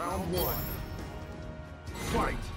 Round one. Fight!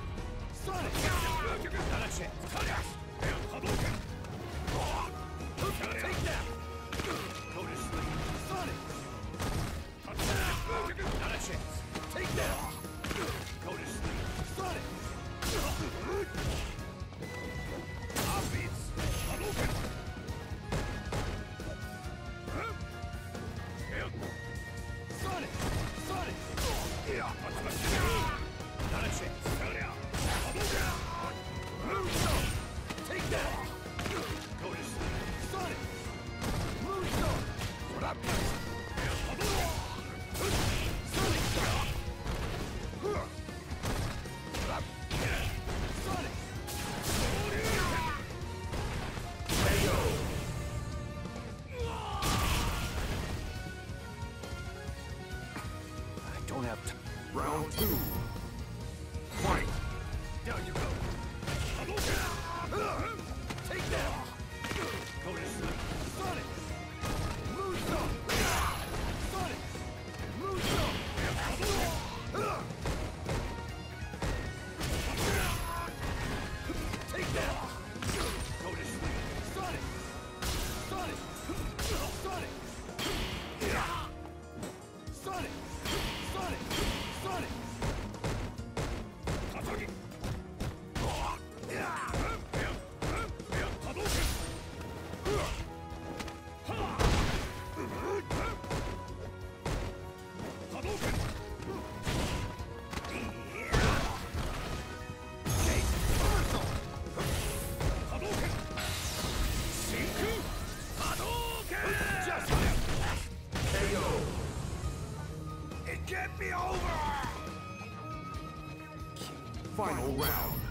Yeah, Round two. Fight! Down! Me over! Final round.